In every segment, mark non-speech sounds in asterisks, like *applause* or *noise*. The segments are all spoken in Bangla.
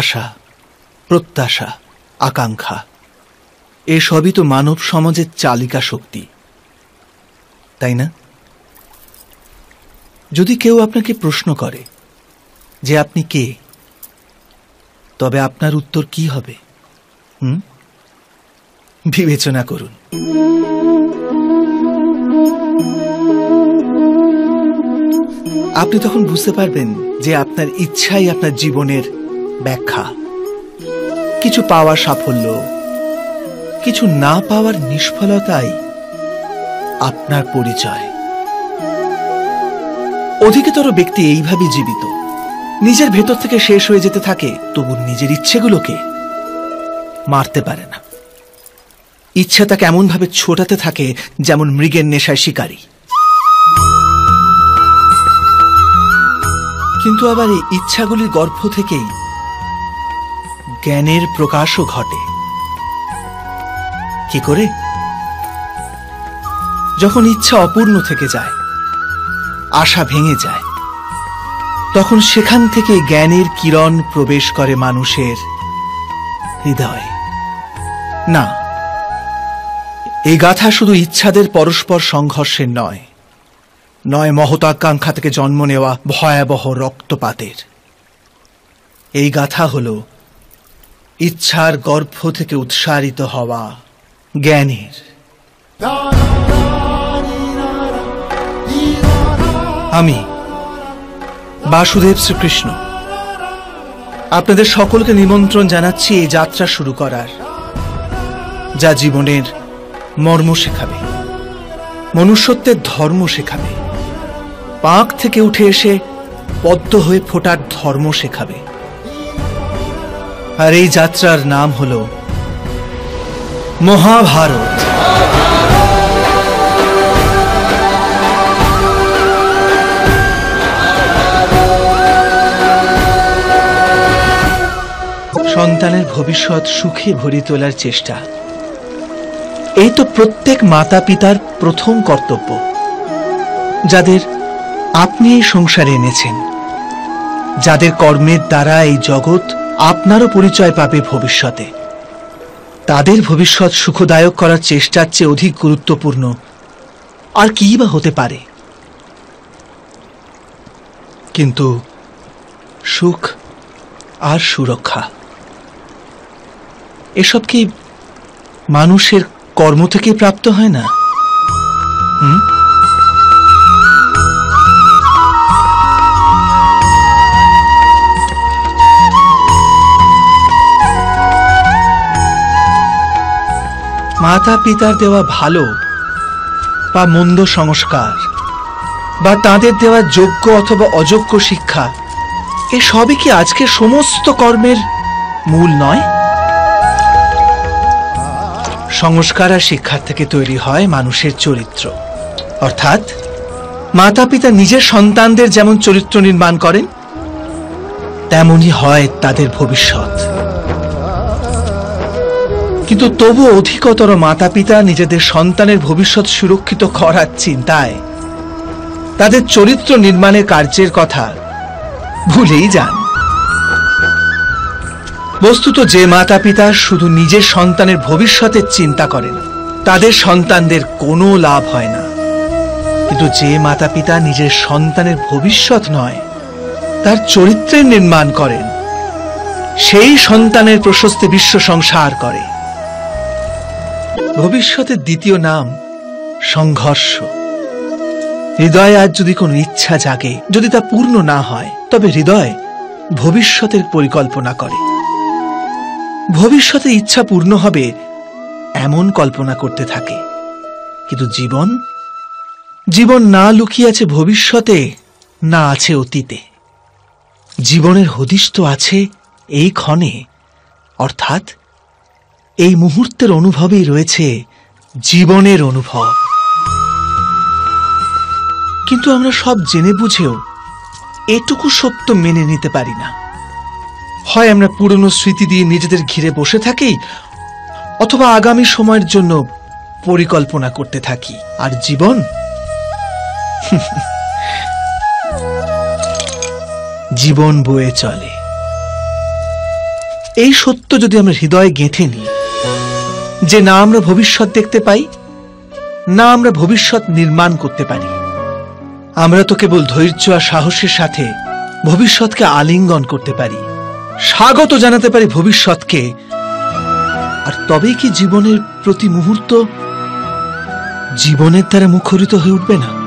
আশা, প্রত্যাশা, আকাঙ্ক্ষা এসবই তো মানব সমাজের চালিকা শক্তি। তাই না? যদি কেউ আপনাকে প্রশ্ন করে যে আপনি কে, তবে আপনার উত্তর কি হবে? হুম? বিবেচনা করুন। আপনি তখন বুঝতে পারবেন যে আপনার ইচ্ছাই আপনার জীবনের ব্যাখ্যা। কিছু পাওয়ার সাফল্য, কিছু না পাওয়ার নিষ্ফলতাই আপনার পরিচয়। অধিকতর ব্যক্তি এইভাবে জীবিত। নিজের ভেতর থেকে শেষ হয়ে যেতে থাকে, তবু নিজের ইচ্ছেগুলোকে মারতে পারে না। ইচ্ছা তাকে এমনভাবে ছোটাতে থাকে যেমন মৃগের নেশায় শিকারী। কিন্তু আবার এই ইচ্ছাগুলির গর্ভ থেকেই জ্ঞানের প্রকাশও ঘটে। কি করে? যখন ইচ্ছা অপূর্ণ থেকে যায়, আশা ভেঙে যায়, তখন সেখান থেকে জ্ঞানের কিরণ প্রবেশ করে মানুষের হৃদয়ে। না, এই গাথা শুধু ইচ্ছাদের পরস্পর সংঘর্ষের নয় নয় মহতাকাঙ্ক্ষা থেকে জন্ম নেওয়া ভয়াবহ রক্তপাতের। এই গাথা হল ইচ্ছার গর্ভ থেকে উৎসারিত হওয়া জ্ঞানের। আমি বাসুদেব শ্রীকৃষ্ণ। আপনাদের সকলকে নিমন্ত্রণ জানাচ্ছি এই যাত্রা শুরু করার, যা জীবনের মর্ম শেখাবে, মনুষ্যত্বের ধর্ম শেখাবে, পাক থেকে উঠে এসে পদ্ম হয়ে ফোটার ধর্ম শেখাবে। আর এই যাত্রার নাম হল মহাভারত। সন্তানের ভবিষ্যৎ সুখে ভরি তোলার চেষ্টা। এই তো প্রত্যেক মাতা পিতার প্রথম কর্তব্য, যাদের আপনি এই সংসারে এনেছেন, যাদের কর্মের দ্বারা এই জগৎ আপনারও পরিচয় পাবে ভবিষ্যতে। তাদের ভবিষ্যৎ সুখদায়ক করার চেষ্টার চেয়ে অধিক গুরুত্বপূর্ণ। আর কি বা হতে পারে? কিন্তু সুখ আর সুরক্ষা। এসব কি মানুষের কর্ম থেকে প্রাপ্ত হয় না? হুম? মাতা পিতার দেওয়া ভালো বা মন্দ সংস্কার বা তাদের দেওয়া যোগ্য অথবা অযোগ্য শিক্ষা, এ সবই কি আজকে সমস্ত কর্মের মূল নয়? সংস্কার আর শিক্ষার থেকে তৈরি হয় মানুষের চরিত্র। অর্থাৎ মাতা পিতা নিজের সন্তানদের যেমন চরিত্র নির্মাণ করেন, তেমনই হয় তাদের ভবিষ্যৎ। কিন্তু তবু অধিকতর মাতা পিতা নিজেদের সন্তানের ভবিষ্যৎ সুরক্ষিত করার চিন্তায়। তাদের চরিত্র নির্মাণের কার্যের কথা ভুলেই যান। বস্তুত যে মাতা পিতা শুধু নিজের সন্তানের ভবিষ্যতের চিন্তা করেন, তাদের সন্তানদের কোনো লাভ হয় না। কিন্তু যে মাতা পিতা নিজের সন্তানের ভবিষ্যৎ নয়, তার চরিত্রের নির্মাণ করেন, সেই সন্তানের প্রশস্তে বিশ্ব সংসার করে। ভবিষ্যতের দ্বিতীয় নাম সংঘর্ষ। হৃদয়ে আজ যদি কোনো ইচ্ছা জাগে, যদি তা পূর্ণ না হয়, তবে হৃদয় ভবিষ্যতের পরিকল্পনা করে। ভবিষ্যতে ইচ্ছা পূর্ণ হবে এমন কল্পনা করতে থাকে। কিন্তু জীবন জীবন না লুকিয়ে আছে ভবিষ্যতে, না আছে অতীতে। জীবনের হদিশ তো আছে এই ক্ষণে, অর্থাৎ এই মুহূর্তের অনুভবেই রয়েছে জীবনের অনুভব। কিন্তু আমরা সব জেনে বুঝেও এটুকু সত্য মেনে নিতে পারি না। হয় আমরা পুরনো স্মৃতি দিয়ে নিজেদের ঘিরে বসে থাকি, অথবা আগামী সময়ের জন্য পরিকল্পনা করতে থাকি। আর জীবন? *laughs* জীবন বয়ে চলে। এই সত্য যদি আমরা হৃদয়ে গেঁথে নিই যে না আমরা ভবিষ্যৎ দেখতে পাই, না আমরা ভবিষ্যৎ নির্মাণ করতে পারি। আমরা তো কেবল ধৈর্য আর সাহসের সাথে ভবিষ্যৎকে আলিঙ্গন করতে পারি। স্বাগত জানাতে পারি ভবিষ্যৎকে। আর তবেই কি জীবনের প্রতি মুহূর্ত জীবনের দ্বারা মুখরিত হয়ে উঠবে না?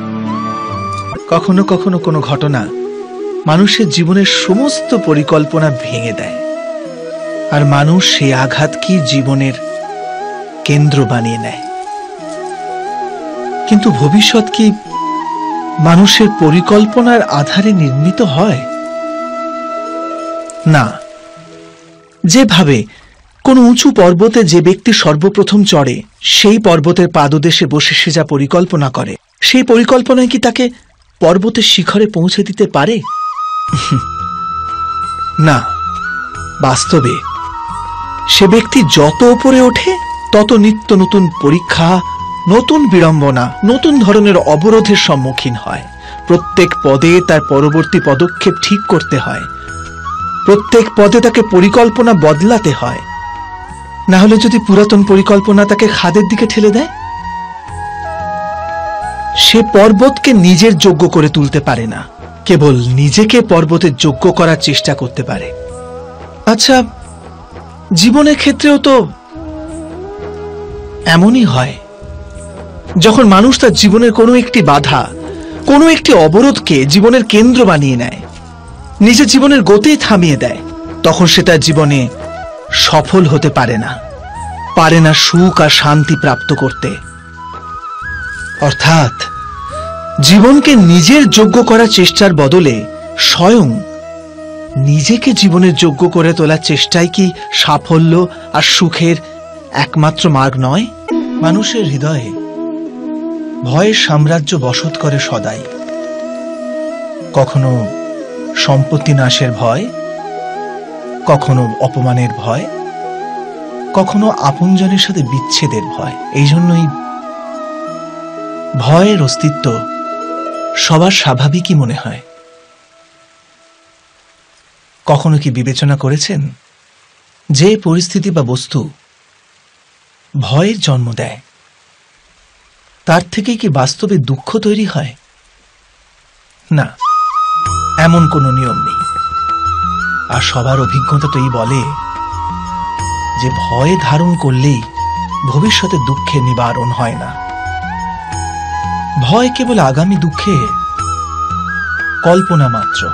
কখনো কখনো কোনো ঘটনা মানুষের জীবনের সমস্ত পরিকল্পনা ভেঙে দেয়। আর মানুষ সেই আঘাত কি জীবনের কেন্দ্র বানিয়ে নেয়। কিন্তু ভবিষ্যৎ কি মানুষের পরিকল্পনার আধারে নির্মিত হয়? না। যেভাবে কোন উঁচু পর্বতে যে ব্যক্তি সর্বপ্রথম চড়ে, সেই পর্বতের পাদদেশে বসে সে যা পরিকল্পনা করে, সেই পরিকল্পনায় কি তাকে পর্বতের শিখরে পৌঁছে দিতে পারে? না। বাস্তবে সে ব্যক্তি যত উপরে ওঠে তত নিত্য নতুন পরীক্ষা, নতুন বিড়ম্বনা, নতুন ধরনের অবরোধের সম্মুখীন হয়। প্রত্যেক পদে তার পরবর্তী পদক্ষেপ ঠিক করতে হয়। প্রত্যেক পদে তাকে পরিকল্পনা বদলাতে হয়। না হলে যদি পুরাতন পরিকল্পনা তাকে খাদের দিকে ঠেলে দেয়? সে পর্বতকে নিজের যোগ্য করে তুলতে পারে না। কেবল নিজেকে পর্বতের যোগ্য করার চেষ্টা করতে পারে। আচ্ছা জীবনের ক্ষেত্রেও তো এমনই হয়। যখন মানুষ তার জীবনের কোনো একটি বাধা, কোনো একটি অবরোধকে জীবনের কেন্দ্র বানিয়ে নেয়, নিজের জীবনের গতি থামিয়ে দেয়, তখন সে তার জীবনে সফল হতে পারে না পারে না সুখ আর শান্তি প্রাপ্ত করতে। অর্থাৎ, জীবনকে নিজের যোগ্য করার চেষ্টার বদলে স্বয়ং নিজেকে জীবনের যোগ্য করে তোলার চেষ্টাই কি সাফল্য আর সুখের একমাত্র মার্গ নয়, মানুষের হৃদয়ে ভয়ের সাম্রাজ্য বসত করে সদাই। কখনো সম্পত্তি নাশের ভয়, কখনো অপমানের ভয়, কখনো আপনজনের সাথে বিচ্ছেদের ভয়। এই জন্যই ভয়ের অস্তিত্ব সবার স্বাভাবিকই মনে হয়। কখনো কি বিবেচনা করেছেন যে পরিস্থিতি বা বস্তু ভয়ের জন্ম দেয়। তার থেকেই কি বাস্তবে দুঃখ তৈরি হয়? না, এমন কোনো নিয়ম নেই। আর সবার অভিজ্ঞতা তো এই বলে যে ভয় ধারণ করলেই ভবিষ্যতে দুঃখের নিবারণ হয় না। ভয় কেবল আগামী দুঃখে কল্পনা মাত্র।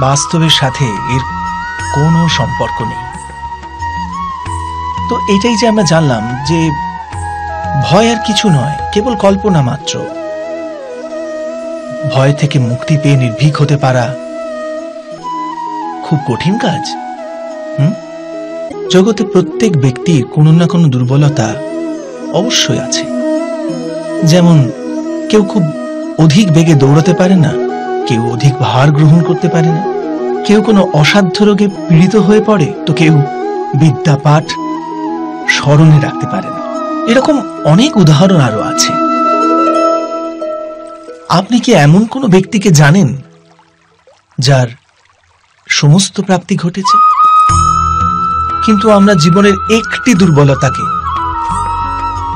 বাস্তবের সাথে এর কোনো সম্পর্ক নেই। তো এটাই যে আমরা জানলাম যে ভয় আর কিছু নয়, কেবল কল্পনা মাত্র। ভয় থেকে মুক্তি পেয়ে নির্ভীক হতে পারা খুব কঠিন কাজ, হুম? জগতে প্রত্যেক ব্যক্তির কোনো না কোনো দুর্বলতা অবশ্যই আছে। যেমন কেউ খুব অধিক বেগে দৌড়াতে পারে না, কেউ অধিক ভার গ্রহণ করতে পারে না, কেউ কোনো অসাধ্য রোগে পীড়িত হয়ে পড়ে, তো কেউ বিদ্যা পাঠ স্মরণে রাখতে পারে না এরকম অনেক উদাহরণ আরও আছে। আপনি কি এমন কোনো ব্যক্তিকে জানেন যার সমস্ত প্রাপ্তি ঘটেছে? কিন্তু আমরা জীবনের একটি দুর্বলতাকে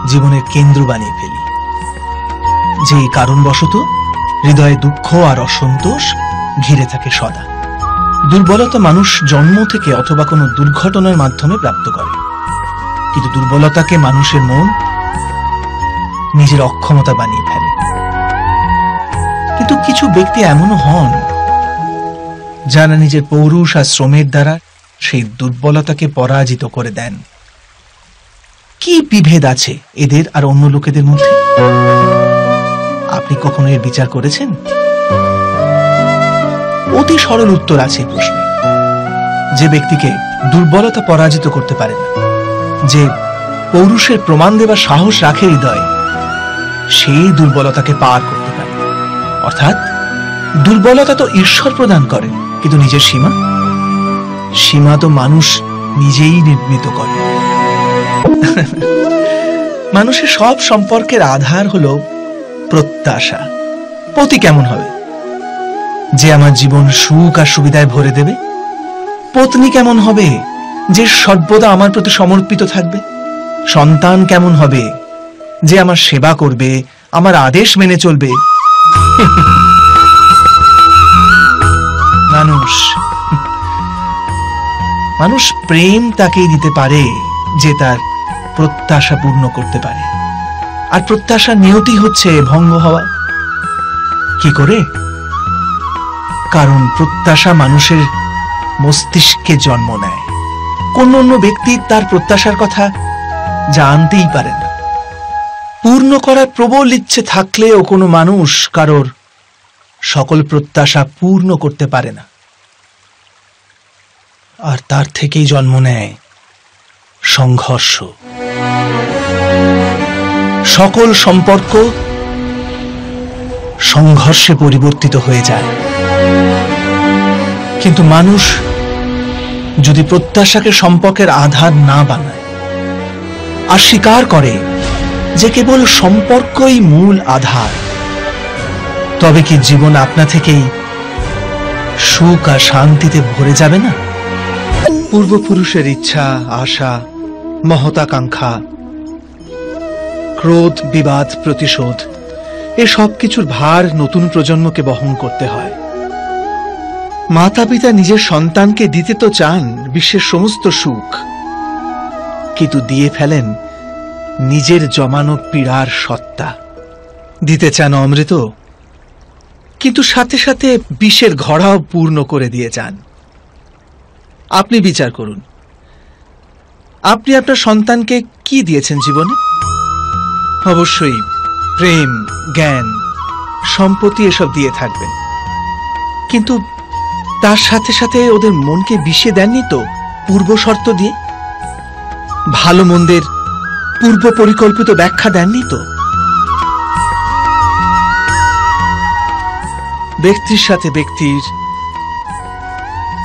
জীবনের কেন্দ্র বানিয়ে ফেলি। যে কারণবশত হৃদয়ে দুঃখ আর অসন্তোষ ঘিরে থাকে সদা। দুর্বলতা মানুষ জন্ম থেকে অথবা কোনো দুর্ঘটনার মাধ্যমে প্রাপ্ত করে। কিন্তু দুর্বলতাকে মানুষের মন নিজের অক্ষমতা বানিয়ে ফেলে। কিন্তু কিছু ব্যক্তি এমনও হন, যারা নিজের পৌরুষ আর শ্রমের দ্বারা সেই দুর্বলতাকে পরাজিত করে দেন। কি বিভেদ আছে এদের আর অন্য লোকেদের মধ্যে? আপনি কখনো এর বিচার করেছেন? অতি সরল উত্তর আছে প্রশ্নে। যে ব্যক্তিকে দুর্বলতা পরাজিত করতে পারে না যে পৌরুষের প্রমাণ দেবার সাহস রাখে হৃদয় সেই দুর্বলতাকে পার করতে পারে। অর্থাৎ, দুর্বলতা তো ঈশ্বর প্রদান করে, কিন্তু নিজের সীমা? সীমা তো মানুষ নিজেই নির্মিত করে। মানুষের সব সম্পর্কের আধার হলো প্রত্যাশা। পতি কেমন হবে? যে আমার জীবন সুখ আর সুবিধায় ভরে দেবে? পত্নী কেমন হবে? যে সর্বদা আমার প্রতি সমর্পিত থাকবে। সন্তান কেমন হবে? যে আমার সেবা করবে, আমার আদেশ মেনে চলবে। মানুষ মানুষ প্রেম তাকেই দিতে পারে যে তার প্রত্যাশা পূর্ণ করতে পারে। আর প্রত্যাশা নিয়তি হচ্ছে ভঙ্গ হওয়া। কি করে? কারণ প্রত্যাশা মানুষের মস্তিষ্কে জন্ম নেয়। কোন অন্য ব্যক্তি তার প্রত্যাশার কথা জানতেই পারে না। পূর্ণ করার প্রবল ইচ্ছে থাকলেও কোনো মানুষ কারোর সকল প্রত্যাশা পূর্ণ করতে পারে না। আর তার থেকেই জন্ম নেয় সংঘর্ষ। সকল সম্পর্ক সংঘর্ষে পরিবর্তিত হয়ে যায়। কিন্তু মানুষ যদি প্রত্যাশাকে সম্পর্কের আধার না বানায়, আর স্বীকার করে যে কেবল সম্পর্কই মূল আধার, তবে কি জীবন আপনা থেকেই সুখ আর শান্তিতে ভরে যাবে না? পূর্বপুরুষের ইচ্ছা, আশা, মহতাকাঙ্ক্ষা, ক্রোধ, বিবাদ, প্রতিশোধ, এ সব কিছুর ভার নতুন প্রজন্মকে বহন করতে হয়। মাতা পিতা নিজের সন্তানকে দিতে তো চান বিশ্বের সমস্ত সুখ। কিন্তু দিয়ে ফেলেন নিজের জমানো পীড়ার সত্তা। দিতে চান অমৃত, কিন্তু সাথে সাথে বিষের ঘড়াও পূর্ণ করে দিয়ে যান। আপনি বিচার করুন। আপনি আপনার সন্তানকে কি দিয়েছেন জীবনে? অবশ্যই প্রেম, জ্ঞান, সম্পত্তি এসব দিয়ে থাকবেন। কিন্তু তার সাথে সাথে ওদের মনকে বিষিয়ে দেননি তো? পূর্ব শর্ত দিয়ে? ভালো মন্দের পূর্ব পরিকল্পিত ব্যাখ্যা দেননি তো? ব্যক্তির সাথে ব্যক্তির,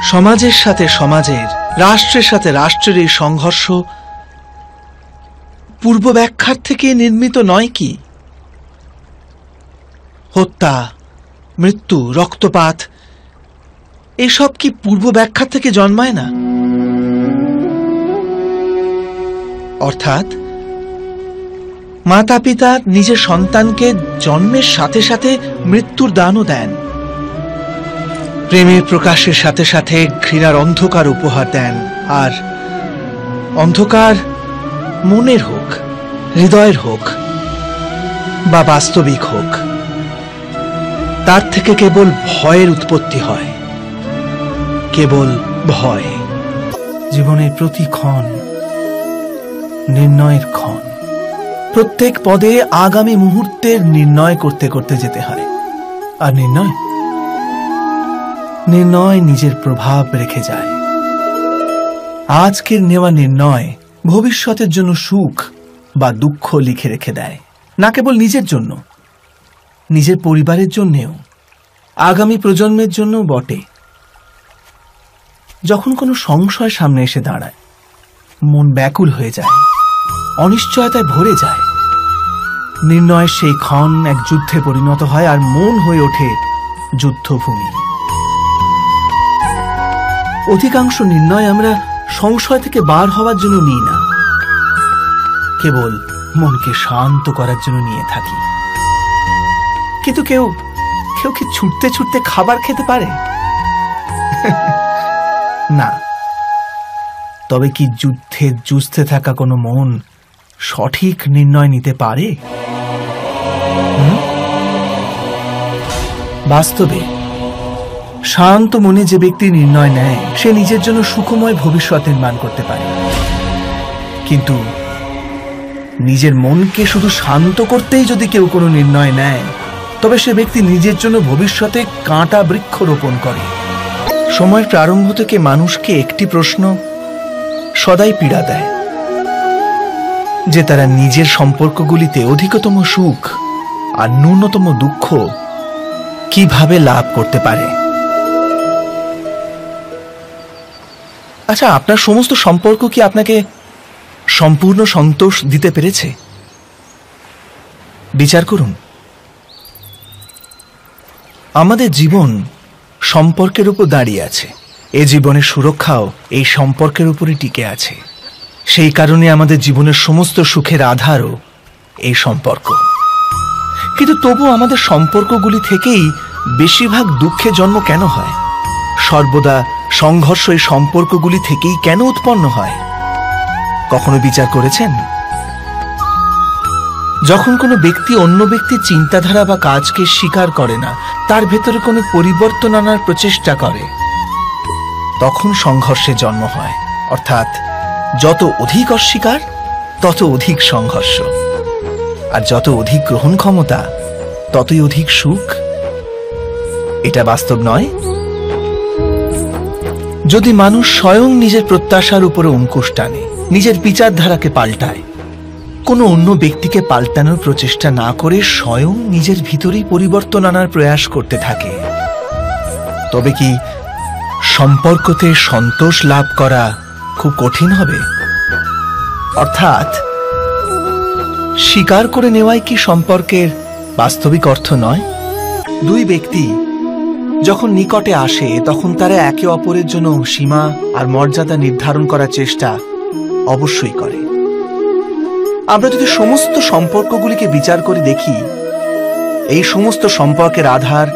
সমাজের সাথে সমাজের, রাষ্ট্রের সাথে রাষ্ট্রের এই সংঘর্ষ পূর্ব ব্যাখ্যার থেকে নির্মিত নয় কি? হত্যা, মৃত্যু, রক্তপাত এসব কি পূর্ব ব্যাখ্যা থেকে জন্মায় না? অর্থাৎ মাতা পিতা নিজের সন্তানকে জন্মের সাথে সাথে মৃত্যুর দানও দেন। প্রেমের প্রকাশের সাথে সাথে ঘৃণার অন্ধকার উপহার দেন। আর অন্ধকার মনের হোক, হৃদয়ের হোক, বা বাস্তবিক হোক, তার থেকে কেবল ভয়ের উৎপত্তি হয়। কেবল ভয়। জীবনের প্রতি ক্ষণ, নির্ণয়ের ক্ষণ। প্রত্যেক পদে আগামী মুহূর্তের নির্ণয় করতে করতে যেতে হয়। আর নির্ণয়? নির্ণয় নিজের প্রভাব রেখে যায়। আজকের নেওয়া নির্ণয় ভবিষ্যতের জন্য সুখ বা দুঃখ লিখে রেখে দেয়। না কেবল নিজের জন্য, নিজের পরিবারের জন্যেও, আগামী প্রজন্মের জন্য বটে। যখন কোনো সংশয় সামনে এসে দাঁড়ায়, মন ব্যাকুল হয়ে যায়, অনিশ্চয়তায় ভরে যায়। নির্ণয়ের সেই ক্ষণ এক যুদ্ধে পরিণত হয় আর মন হয়ে ওঠে যুদ্ধভূমি। অধিকাংশ নির্ণয় আমরা সংশয় থেকে বার হওয়ার জন্য নিই না। কেবল মনকে শান্ত করার জন্য নিয়ে থাকি। কিন্তু কেউ কেউ কি ছুটতে ছুটতে খাবার খেতে পারে? না। তবে কি যুদ্ধে জুঝতে থাকা কোনো মন সঠিক নির্ণয় নিতে পারে? বাস্তবে, শান্ত মনে যে ব্যক্তি নির্ণয় নেয়, সে নিজের জন্য সুখময় ভবিষ্যৎ নির্মাণ করতে পারে। কিন্তু নিজের মনকে শুধু শান্ত করতেই যদি কেউ কোনো নির্ণয় নেয়, তবে সে ব্যক্তি নিজের জন্য ভবিষ্যতে কাঁটা বৃক্ষ রোপণ করে। সময়ের প্রারম্ভ থেকে মানুষকে একটি প্রশ্ন সদাই পীড়া দেয়, যে তারা নিজের সম্পর্কগুলিতে অধিকতম সুখ আর ন্যূনতম দুঃখ কীভাবে লাভ করতে পারে। আচ্ছা আপনার সমস্ত সম্পর্ক কি আপনাকে সম্পূর্ণ সন্তোষ দিতে পেরেছে? বিচার করুন। আমাদের জীবন সম্পর্কের উপর দাঁড়িয়ে আছে। এ জীবনের সুরক্ষাও এই সম্পর্কের উপরে টিকে আছে। সেই কারণে আমাদের জীবনের সমস্ত সুখের আধারও এই সম্পর্ক। কিন্তু তবু আমাদের সম্পর্কগুলি থেকেই বেশিরভাগ দুঃখে জন্ম কেন হয়? সর্বদা সংঘর্ষ এই সম্পর্কগুলি থেকেই কেন উৎপন্ন হয়? কখনো বিচার করেছেন? যখন কোনো ব্যক্তি অন্য ব্যক্তির চিন্তাধারা বা কাজকে স্বীকার করে না, তার ভেতরে কোনো পরিবর্তন আনার প্রচেষ্টা করে। তখন সংঘর্ষের জন্ম হয়। অর্থাৎ, যত অধিক অস্বীকার, তত অধিক সংঘর্ষ। আর যত অধিক গ্রহণ ক্ষমতা, ততই অধিক সুখ। এটা বাস্তব নয়। যদি মানুষ স্বয়ং নিজের প্রত্যাশার উপরে অঙ্কুশ টানে, নিজের বিচারধারাকে পাল্টায় কোনো অন্য ব্যক্তিকে পাল্টানোর প্রচেষ্টা না করে স্বয়ং নিজের ভিতরেই পরিবর্তন আনার প্রয়াস করতে থাকে। তবে কি সম্পর্কতে সন্তোষ লাভ করা খুব কঠিন হবে? অর্থাৎ, স্বীকার করে নেওয়াই কি সম্পর্কের বাস্তবিক অর্থ নয়? দুই ব্যক্তি যখন নিকটে আসে, তখন তারা একে অপরের জন্য সীমা আর মর্যাদা নির্ধারণ করার চেষ্টা অবশ্যই করে। আমরা যদি সমস্ত সম্পর্কগুলিকে বিচার করে দেখি, এই সমস্ত সম্পর্কের আধার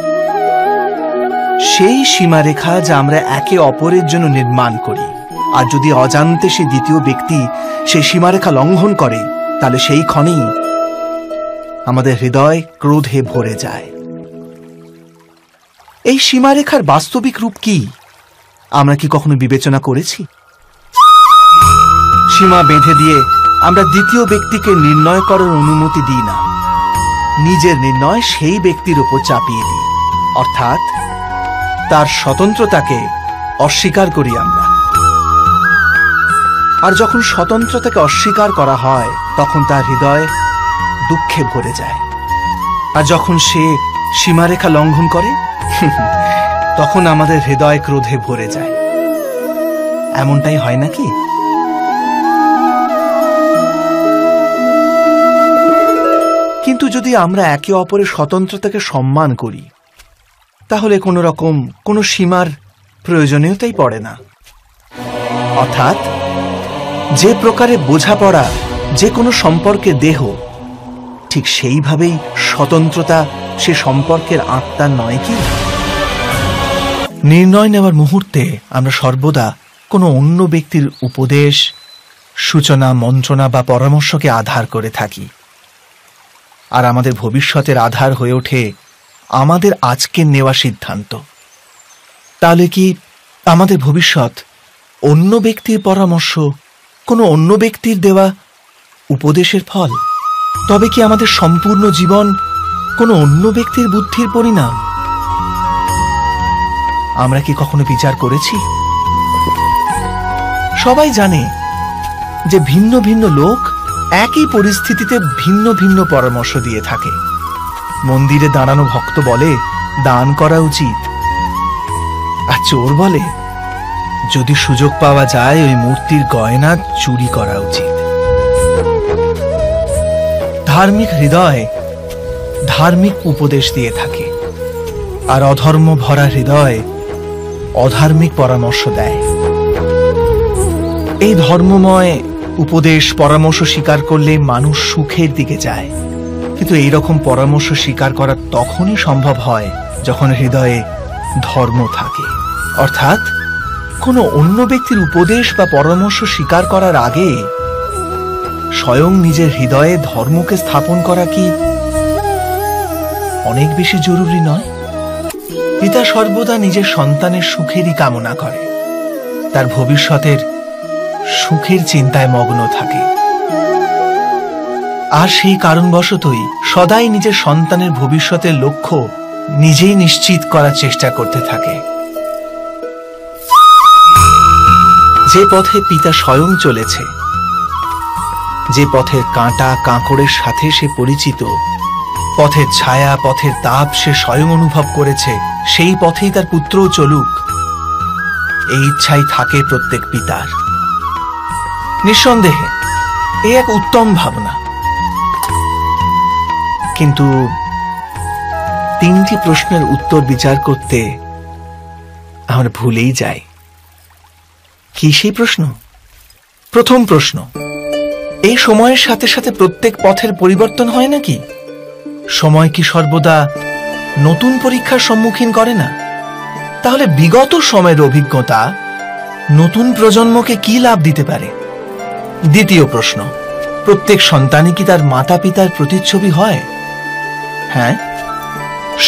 সেই সীমারেখা যা আমরা একে অপরের জন্য নির্মাণ করি। আর যদি অজান্তে সে দ্বিতীয় ব্যক্তি সেই সীমারেখা লঙ্ঘন করে, তাহলে সেই ক্ষণেই আমাদের হৃদয় ক্রোধে ভরে যায়। এই সীমারেখার বাস্তবিক রূপ কি? আমরা কি কখনো বিবেচনা করেছি? সীমা বেঁধে দিয়ে আমরা দ্বিতীয় ব্যক্তিকে নির্ণয় করার অনুমতি দিই না। নিজের নির্ণয় সেই ব্যক্তির উপর চাপিয়ে দিই। অর্থাৎ, তার স্বতন্ত্রতাকে অস্বীকার করি আমরা। আর যখন স্বতন্ত্রতাকে অস্বীকার করা হয়, তখন তার হৃদয় দুঃখে ভরে যায়। আর যখন সে সীমারেখা লঙ্ঘন করে, তখন আমাদের হৃদয় ক্রোধে ভরে যায়। এমনটাই হয় নাকি? কিন্তু যদি আমরা একে অপরের স্বতন্ত্রতাকে সম্মান করি, তাহলে কোনো রকম কোনো সীমার প্রয়োজনীয়তাই পড়ে না। অর্থাৎ, যে প্রকারে বোঝাপড়া যে কোনো সম্পর্কে দেহ, ঠিক সেইভাবেই স্বতন্ত্রতা সে সম্পর্কের আত্মার নয় কি? নির্ণয় নেওয়ার মুহূর্তে আমরা সর্বদা কোনো অন্য ব্যক্তির উপদেশ, সূচনা, মন্ত্রণা বা পরামর্শকে আধার করে থাকি। আর আমাদের ভবিষ্যতের আধার হয়ে ওঠে আমাদের আজকের নেওয়া সিদ্ধান্ত। তাহলে কি আমাদের ভবিষ্যৎ অন্য ব্যক্তির পরামর্শ, কোনো অন্য ব্যক্তির দেওয়া উপদেশের ফল? তবে কি আমাদের সম্পূর্ণ জীবন কোনো অন্য ব্যক্তির বুদ্ধির পরিণাম? আমরা কি কখনো বিচার করেছি? সবাই জানে যে ভিন্ন ভিন্ন লোক একই পরিস্থিতিতে ভিন্ন ভিন্ন পরামর্শ দিয়ে থাকে। মন্দিরে দাঁড়ানো ভক্ত বলে, দান করা উচিত। আর চোর বলে, যদি সুযোগ পাওয়া যায়, ওই মূর্তির গয়না চুরি করা উচিত। ধার্মিক হৃদয় ধার্মিক উপদেশ দিয়ে থাকে, আর অধর্ম ভরা হৃদয় অধার্মিক পরামর্শ দেয়। এই ধর্মময় উপদেশ পরামর্শ স্বীকার করলে মানুষ সুখের দিকে যায়। কিন্তু এই রকম পরামর্শ স্বীকার করা তখনই সম্ভব হয় যখন হৃদয়ে ধর্ম থাকে। অর্থাৎ কোনো অন্য ব্যক্তির উপদেশ বা পরামর্শ স্বীকার করার আগে স্বয়ং নিজের হৃদয়ে ধর্মকে স্থাপন করা কি অনেক বেশি জরুরি নয়? পিতা সর্বদা নিজের সন্তানের সুখেরই কামনা করে। তার ভবিষ্যতের সুখের চিন্তায় মগ্ন থাকে। আর সেই কারণবশতই সদাই নিজের সন্তানের ভবিষ্যতের লক্ষ্য নিজেই নিশ্চিত করার চেষ্টা করতে থাকে। যে পথে পিতা স্বয়ং চলেছে, যে পথের কাঁটা কাঁকড়ের সাথে সে পরিচিত পথের ছায়া পথের তাপ সে স্বয়ং অনুভব করেছে, সেই পথেই তার পুত্রও চলুক, এই ইচ্ছাই থাকে প্রত্যেক পিতার। নিঃসন্দেহে, এ এক উত্তম ভাবনা। কিন্তু তিনটি প্রশ্নের উত্তর বিচার করতে আমরা ভুলেই যাই। কি সেই প্রশ্ন? প্রথম প্রশ্ন এই সময়ের সাথে সাথে প্রত্যেক পথের পরিবর্তন হয় নাকি? সময় কি সর্বদা নতুন পরীক্ষার সম্মুখীন করে না? তাহলে বিগত সময়ের অভিজ্ঞতা নতুন প্রজন্মকে কি লাভ দিতে পারে? দ্বিতীয় প্রশ্ন, প্রত্যেক সন্তানই কি তার মাতা পিতার প্রতিচ্ছবি হয়? হ্যাঁ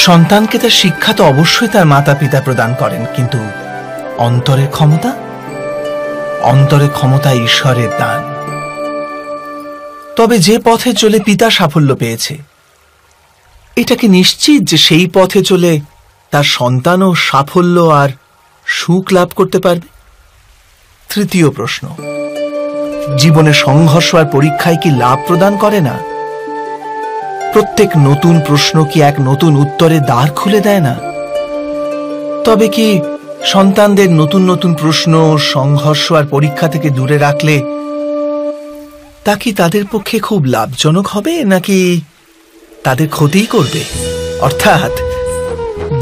সন্তানকে তার শিক্ষা তো অবশ্যই তার মাতা পিতা প্রদান করেন, কিন্তু অন্তরের ক্ষমতা? অন্তরের ক্ষমতা ঈশ্বরের দান। তবে যে পথে চলে পিতা সাফল্য পেয়েছে, এটা কি নিশ্চিত যে সেই পথে চলে তার সন্তানও সাফল্য আর সুখ লাভ করতে পারবে? তৃতীয় প্রশ্ন জীবনে সংঘর্ষ আর পরীক্ষায় কি লাভ প্রদান করে না? প্রত্যেক নতুন প্রশ্ন কি এক নতুন উত্তরে দ্বার খুলে দেয় না? তবে কি সন্তানদের নতুন নতুন প্রশ্ন, সংঘর্ষ আর পরীক্ষা থেকে দূরে রাখলে তা কি তাদের পক্ষে খুব লাভজনক হবে, নাকি তাদের ক্ষতিই করবে? অর্থাৎ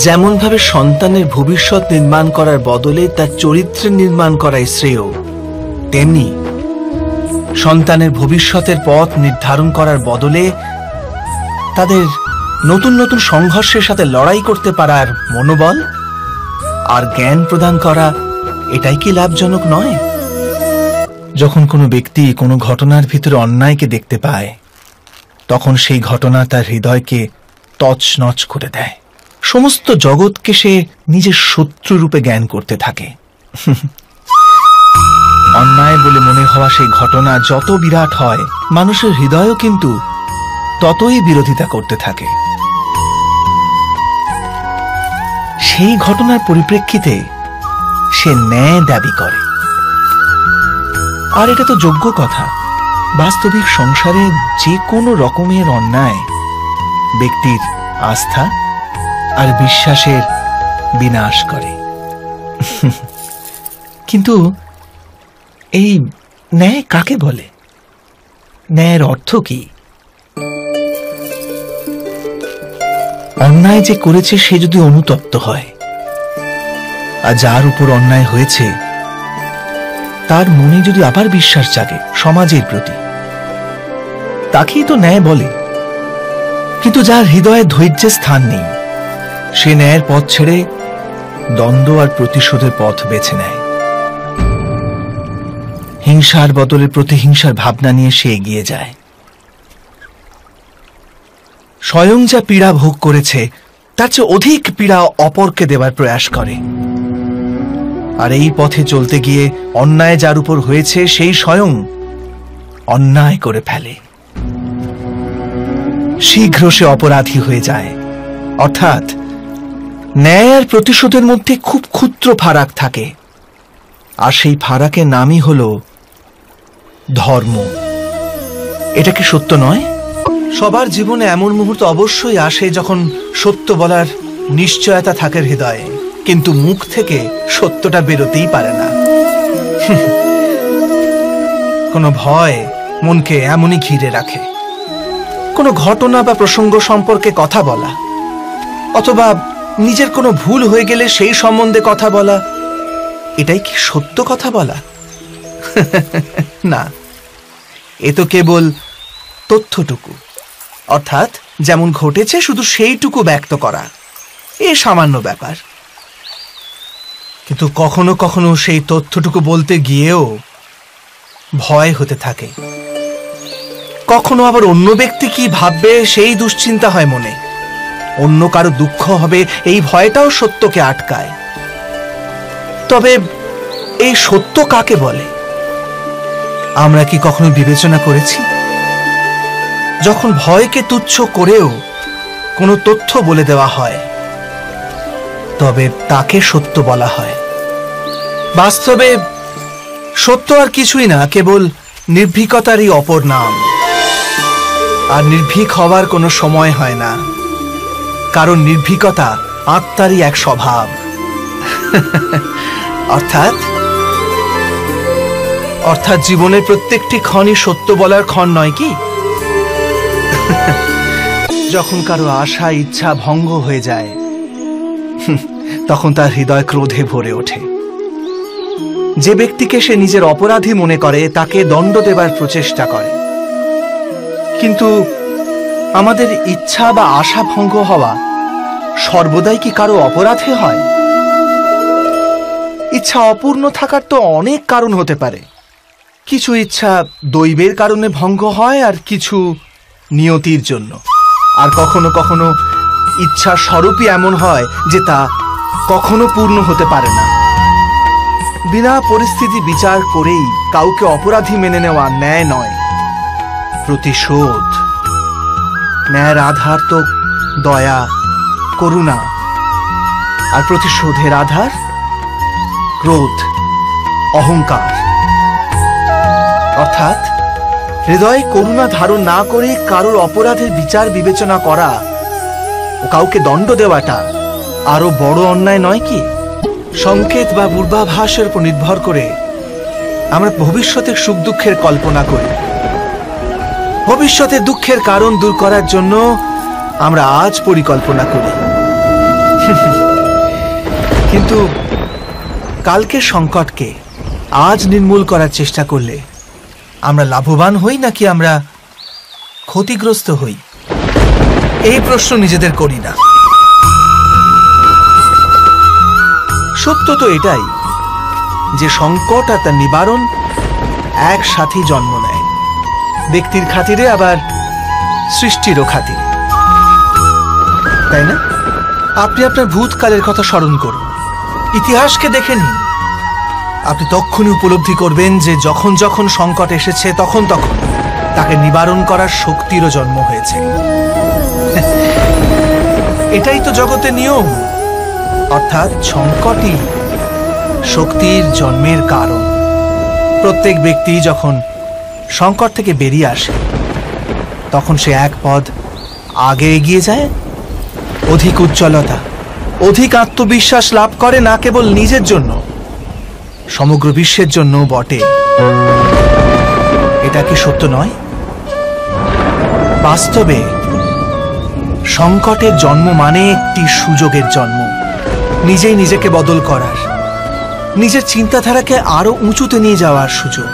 যেমনভাবে সন্তানের ভবিষ্যৎ নির্মাণ করার বদলে তার চরিত্রের নির্মাণ করাই শ্রেয়, তেমনি সন্তানের ভবিষ্যতের পথ নির্ধারণ করার বদলে তাদের নতুন নতুন সংঘর্ষের সাথে লড়াই করতে পারার মনোবল আর জ্ঞান প্রদান করা এটাই কি লাভজনক নয়? যখন কোনো ব্যক্তি কোনো ঘটনার ভিতরে অন্যায়কে দেখতে পায়, তখন সেই ঘটনা তার হৃদয়কে তছনছ করে দেয়। সমস্ত জগৎকে সে নিজের শত্রুরূপে জ্ঞান করতে থাকে। *laughs* অন্যায় বলে মনে হওয়া সেই ঘটনা যত বিরাট হয়, মানুষের হৃদয়ও কিন্তু ততই বিরোধিতা করতে থাকে। সেই ঘটনার পরিপ্রেক্ষিতে সে ন্যায় দাবি করে। আর এটা তো যোগ্য কথা। বাস্তবিক সংসারে যে কোনো রকমের অন্যায়, ব্যক্তির আস্থা আর বিশ্বাসের বিনাশ করে। কিন্তু এই ন্যায় কাকে বলে? ন্যায়ের অর্থ কি? অন্যায় যে করেছে, সে যদি অনুতপ্ত হয়, আর যার উপর অন্যায় হয়েছে, তার মনে যদি আবার বিশ্বাস জাগে সমাজের প্রতি, তাকেই তো ন্যায় বলে। কিন্তু যার হৃদয়ে ধৈর্যের স্থান নেই, সে ন্যায়ের পথ ছেড়ে দ্বন্দ্ব আর প্রতিশোধের পথ বেছে নেয়। হিংসার বদলে প্রতিহিংসার ভাবনা নিয়ে সে এগিয়ে যায়। স্বয়ং যা পীড়া ভোগ করেছে, তার চেয়ে অধিক পীড়া অপরকে দেবার প্রয়াস করে। আর এই পথে চলতে গিয়ে অন্যায় যার উপর হয়েছে, সেই স্বয়ং অন্যায় করে ফেলে। শীঘ্র সে অপরাধী হয়ে যায়। অর্থাৎ, ন্যায় আর প্রতিশোধের মধ্যে খুব ক্ষুদ্র ফারাক থাকে। আর সেই ফারাকের নামই হল ধর্ম। এটা কি সত্য নয়? সবার জীবনে এমন মুহূর্ত অবশ্যই আসে যখন সত্য বলার নিশ্চয়তা থাকে হৃদয়ে, কিন্তু মুখ থেকে সত্যটা বেরোতেই পারে না। *laughs* কোনো ভয় মনকে এমনই ঘিরে রাখে। কোনো ঘটনা বা প্রসঙ্গ সম্পর্কে কথা বলা, অথবা নিজের কোনো ভুল হয়ে গেলে সেই সম্বন্ধে কথা বলা, এটাই কি সত্য কথা বলা? *laughs* না, এ তো কেবল তথ্যটুকু। অর্থাৎ, যেমন ঘটেছে, শুধু সেইটুকু ব্যক্ত করা। এ সামান্য ব্যাপার। কিন্তু কখনো কখনো সেই তথ্যটুকু বলতে গিয়েও ভয় হতে থাকে। কখনো আবার অন্য ব্যক্তি কি ভাববে, সেই দুশ্চিন্তা হয় মনে। অন্য কারও দুঃখ হবে, এই ভয়টাও সত্যকে আটকায়। তবে এই সত্য কাকে বলে? আমরা কি কখনো বিবেচনা করেছি? যখন ভয়কে তুচ্ছ করেও কোনো তথ্য বলে দেওয়া হয়, তবে তাকে সত্য বলা হয়। বাস্তবে সত্য আর কিছুই না, কেবল নির্ভীকতারই অপর নাম। আর নির্ভীক হওয়ার কোনো সময় হয় না, কারণ নির্ভীকতা আত্মারই এক স্বভাব। *laughs* অর্থাৎ অর্থাৎ জীবনের প্রত্যেকটি ক্ষণই সত্য বলার ক্ষণ নয় কি? যখন কারও আশা, ইচ্ছা ভঙ্গ হয়ে যায়, তখন তার হৃদয় ক্রোধে ভরে ওঠে। যে ব্যক্তিকে সে নিজের অপরাধী মনে করে, তাকে দণ্ড দেবার প্রচেষ্টা করে। কিন্তু আমাদের ইচ্ছা বা আশা ভঙ্গ হওয়া সর্বদাই কি কারও অপরাধে হয়? ইচ্ছা অপূর্ণ থাকার তো অনেক কারণ হতে পারে। কিছু ইচ্ছা দৈবের কারণে ভঙ্গ হয় আর কিছু নিয়তির জন্য। আর কখনো কখনো ইচ্ছা স্বরূপই এমন হয় যে তা কখনো পূর্ণ হতে পারে না। বিনা পরিস্থিতি বিচার করেই কাউকে অপরাধী মেনে নেওয়া ন্যায় নয়, প্রতিশোধ। ন্যায়ের আধার তো দয়া, করুণা। আর প্রতিশোধের আধার ক্রোধ, অহংকার। অর্থাৎ হৃদয়ে করুণা ধারণ না করে কারোর অপরাধের বিচার বিবেচনা করা ও কাউকে দণ্ড দেওয়াটা আরও বড় অন্যায় নয় কি? সংকেত বা পূর্বাভাসের উপর নির্ভর করে আমরা ভবিষ্যতের সুখ দুঃখের কল্পনা করি। ভবিষ্যতে দুঃখের কারণ দূর করার জন্য আমরা আজ পরিকল্পনা করি। কিন্তু কালকের সংকটকে আজ নির্মূল করার চেষ্টা করলে আমরা লাভবান হই নাকি আমরা ক্ষতিগ্রস্ত হই? এই প্রশ্ন নিজেদের করি না। সত্য তো এটাই যে সংকট আর তার নিবারণ একসাথে জন্ম নেয়। ব্যক্তির খাতিরে আবার সৃষ্টিরও খাতিরে। তাই না? আপনি আপনার ভূতকালের কথা স্মরণ করুন। ইতিহাসকে দেখে নিন। আপনি তক্ষণই উপলব্ধি করবেন যে যখন যখন সংকট এসেছে, তখন তখন তাকে নিবারণ করার শক্তিরও জন্ম হয়েছে। এটাই তো জগতের নিয়ম। অর্থাৎ সংকটই শক্তির জন্মের কারণ। প্রত্যেক ব্যক্তি যখন সংকট থেকে বেরিয়ে আসে, তখন সে এক পদ আগে এগিয়ে যায়। অধিক উজ্জ্বলতা, অধিক আত্মবিশ্বাস লাভ করে না কেবল নিজের জন্য। সমগ্র বিশ্বের জন্য বটে। এটা কি সত্য নয়? বাস্তবে, সংকটের জন্ম মানে একটি সুযোগের জন্ম। নিজেই নিজেকে বদল করার, নিজের চিন্তাধারাকে আরও উঁচুতে নিয়ে যাওয়ার সুযোগ,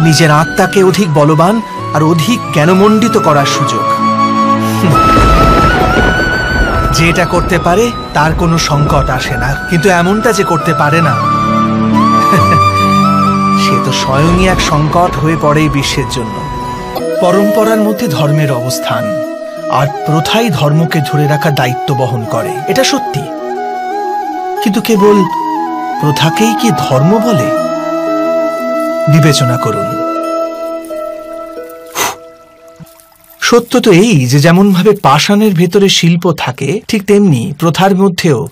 নিজের আত্মাকে অধিক বলবান আর অধিক জ্ঞানমণ্ডিত করার সুযোগ। যে এটা করতে পারে, তার কোনো সংকট আসে না, কিন্তু এমনটা যে করতে পারে না *laughs* সে তো স্বয়ংই এক সংকট হয়ে পড়ে বিশ্বের জন্য। পরম্পরার মধ্যে ধর্মের অবস্থান আর প্রথাই ধর্মকে ধরে রাখা দায়িত্ব বহন করে, এটা সত্যি। কিন্তু কেবল প্রথাকেই কি ধর্ম বলে? বিবেচনা করুন। সত্য তো এই যে যেমন ভাবে পাষাণের ভেতরে শিল্প থাকে, ঠিক তেমনি প্রথার মধ্যেও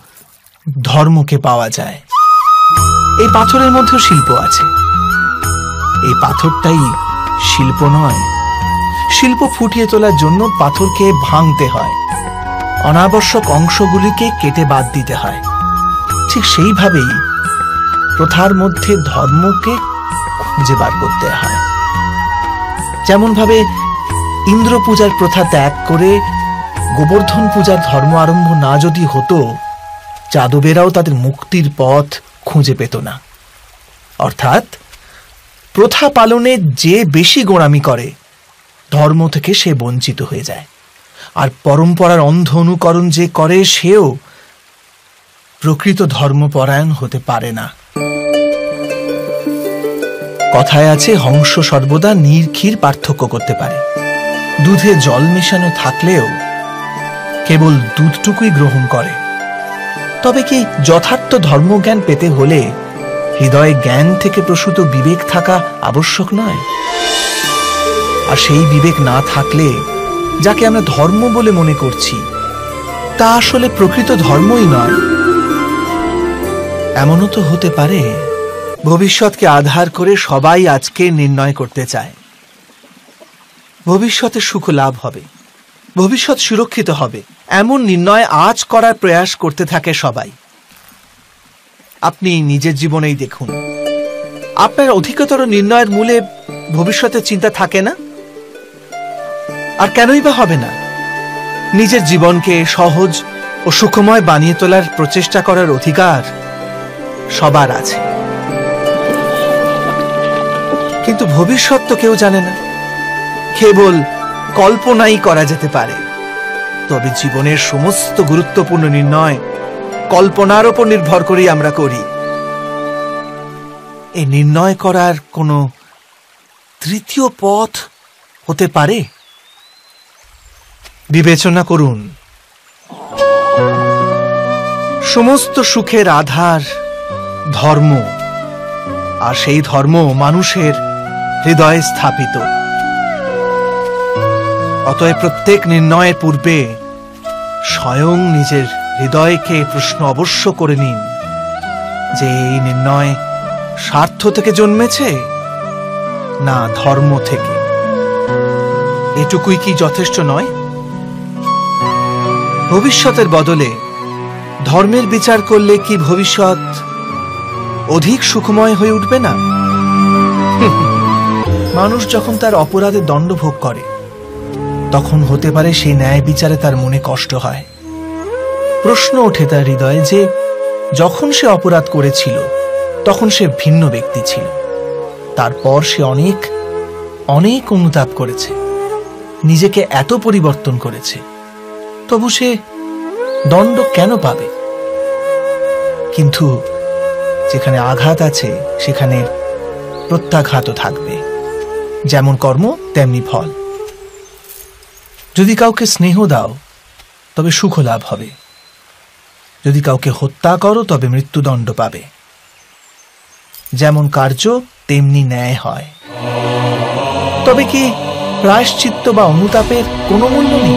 ধর্মকে পাওয়া যায়। এই পাথরের মধ্যেও শিল্প আছে। এই পাথরটাই শিল্প নয়। শিল্প ফুটিয়ে তোলার জন্য পাথরকে ভাঙতে হয়। অনাবশ্যক অংশগুলিকে কেটে বাদ দিতে হয়। ঠিক সেইভাবেই প্রথার মধ্যে ধর্মকে খুঁজে বার করতে হয়। যেমন ভাবে ইন্দ্র পূজার প্রথা ত্যাগ করে গোবর্ধন পূজার ধর্ম আরম্ভ না যদি হতো, যাদবেরাও তাদের মুক্তির পথ খুঁজে পেত না। অর্থাৎ, প্রথা পালনে যে বেশি গোড়ামি করে, ধর্ম থেকে সে বঞ্চিত হয়ে যায়। আর পরম্পরার অন্ধ অনুকরণ যে করে, সেও প্রকৃত ধর্মপরায়ণ হতে পারে না। কথায় আছে, হংস সর্বদা নির্ক্ষীর পার্থক্য করতে পারে। দুধে জল মেশানো থাকলেও কেবল দুধটুকুই গ্রহণ করে। তবে কি যথার্থ ধর্মজ্ঞান পেতে হলে হৃদয়ে জ্ঞান থেকে প্রসূত বিবেক থাকা আবশ্যক নয়? আর সেই বিবেক না থাকলে, যাকে আমরা ধর্ম বলে মনে করছি, তা আসলে প্রকৃত ধর্মই নয়। এমনও তো হতে পারে, ভবিষ্যৎকে আধার করে সবাই আজকে নির্ণয় করতে চায়। ভবিষ্যতে সুখ লাভ হবে, ভবিষ্যৎ সুরক্ষিত হবে। এমন নির্ণয় আজ করার প্রয়াস করতে থাকে সবাই। আপনি নিজের জীবনেই দেখুন। আপনার অধিকতর নির্ণয়ের মূলে ভবিষ্যতের চিন্তা থাকে না? আর কেনই বা হবে না? নিজের জীবনকে সহজ ও সুখময় বানিয়ে তোলার প্রচেষ্টা করার অধিকার সবার আছে। কিন্তু ভবিষ্যৎ তো কেউ জানে না। কেবল কল্পনাই করা যেতে পারে। তবে জীবনের সমস্ত গুরুত্বপূর্ণ নির্ণয় কল্পনার ওপর নির্ভর করেই আমরা করি। এই নির্ণয় করার কোনো তৃতীয় পথ হতে পারে? বিবেচনা করুন। সমস্ত সুখের আধার ধর্ম, আর সেই ধর্ম মানুষের হৃদয়ে স্থাপিত। অতএব প্রত্যেক নির্ণয়ের পূর্বে স্বয়ং নিজের হৃদয়কে প্রশ্ন অবশ্য করে নিন যে এই নির্ণয় স্বার্থ থেকে জন্মেছে না ধর্ম থেকে। এটুকুই কি যথেষ্ট নয়? ভবিষ্যতের বদলে ধর্মের বিচার করলে কি ভবিষ্যৎ অধিক সুখময় হয়ে উঠবে না? মানুষ যখন তার অপরাধে দণ্ড ভোগ করে তখন হতে পারে সেই ন্যায় বিচারে তার মনে কষ্ট হয়। প্রশ্ন ওঠে তার হৃদয়ে যে, যখন সে অপরাধ করেছিল, তখন সে ভিন্ন ব্যক্তি ছিল। তারপর সে অনেক অনেক অনুতাপ করেছে। নিজেকে এত পরিবর্তন করেছে। তবু সে দণ্ড কেন পাবে? কিন্তু যেখানে আঘাত আছে, সেখানে প্রত্যাঘাতও থাকবে। যেমন কর্ম, তেমনি ফল। যদি কাউকে স্নেহ দাও, তবে সুখ লাভ হবে। যদি কাউকে হত্যা করো, তবে মৃত্যুদণ্ড পাবে। যেমন কার্য, তেমনি ন্যায় হয়। তবে কি প্রায়শ্চিত্ত বা অনুতাপের কোনো মূল্য নেই?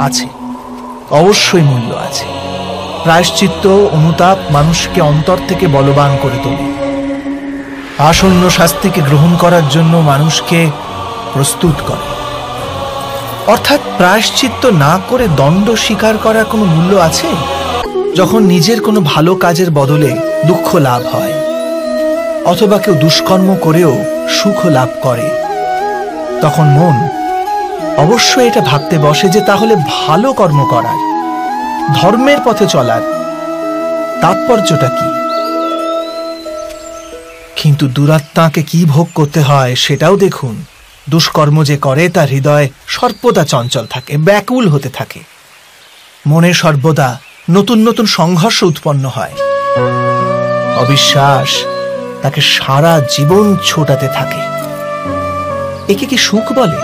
আছে, অবশ্যই মূল্য আছে। প্রায়শ্চিত্ত, অনুতাপ মানুষকে অন্তর থেকে বলবান করে তোলে। আসন্ন শাস্তিকে গ্রহণ করার জন্য মানুষকে প্রস্তুত করে। অর্থাৎ প্রায়শ্চিত্ত না করে দণ্ড স্বীকার করার কোনো মূল্য আছে? যখন নিজের কোনো ভালো কাজের বদলে দুঃখ লাভ হয়, অথবা কেউ দুষ্কর্ম করেও সুখ লাভ করে, তখন মন অবশ্যই এটা ভাবতে বসে যে তাহলে ভালো কর্ম করার, ধর্মের পথে চলার তাৎপর্যটা কি? কিন্তু দুরাত্মাকে কি ভোগ করতে হয় সেটাও দেখুন। দুষ্কর্ম যে করে, তার হৃদয় সর্বদা চঞ্চল থাকে, ব্যাকুল হতে থাকে। মনে সর্বদা নতুন নতুন সংঘর্ষ উৎপন্ন হয়। অবিশ্বাস তাকে সারা জীবন ছোটাতে থাকে। একে কি সুখ বলে?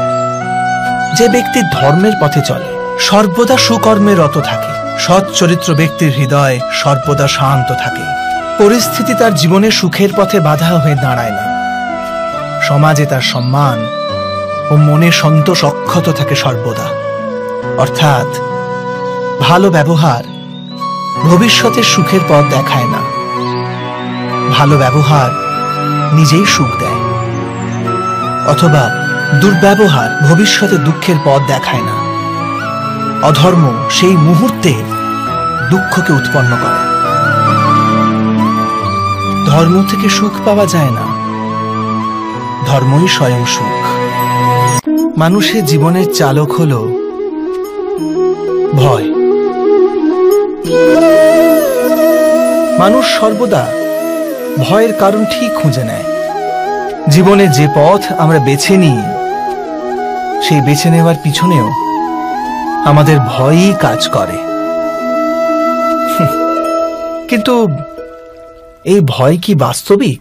যে ব্যক্তি ধর্মের পথে চলে, সর্বদা সুকর্মে রত থাকে। সৎ চরিত্র ব্যক্তির হৃদয় সর্বদা শান্ত থাকে। পরিস্থিতি তার জীবনে সুখের পথে বাধা হয়ে দাঁড়ায় না। সমাজে তার সম্মান ও মনে সন্তোষ অক্ষত থাকে সর্বদা। অর্থাৎ ভালো ব্যবহার ভবিষ্যতের সুখের পথ দেখায় না। ভালো ব্যবহার নিজেই সুখ দেয়। অথবা দুর্ব্যবহার ভবিষ্যতে দুঃখের পথ দেখায় না। অধর্ম সেই মুহূর্তে দুঃখকে উৎপন্ন করে। ধর্ম থেকে সুখ পাওয়া যায় না। ধর্মই স্বয়ং সুখ। মানুষের জীবনের চালক হল ভয়। মানুষ সর্বদা ভয়ের কারণ ঠিক খুঁজে নেয়। জীবনে যে পথ আমরা বেছে নিই, সেই বেছে নেওয়ার পিছনেও আমাদের ভয়ই কাজ করে। কিন্তু এই ভয় কি বাস্তবিক?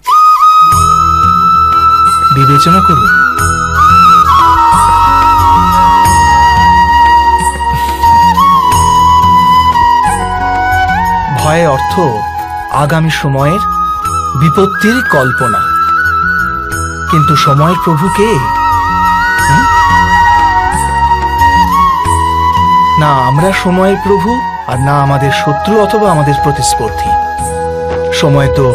বিবেচনা করুন। ভয়ের অর্থ আগামী সময়ের বিপত্তির কল্পনা। কিন্তু সময়ের প্রভু কে? না আমরা সময়ের প্রভু আর না আমাদের শত্রু অথবা আমাদের প্রতিস্পর্ধী। সময় তো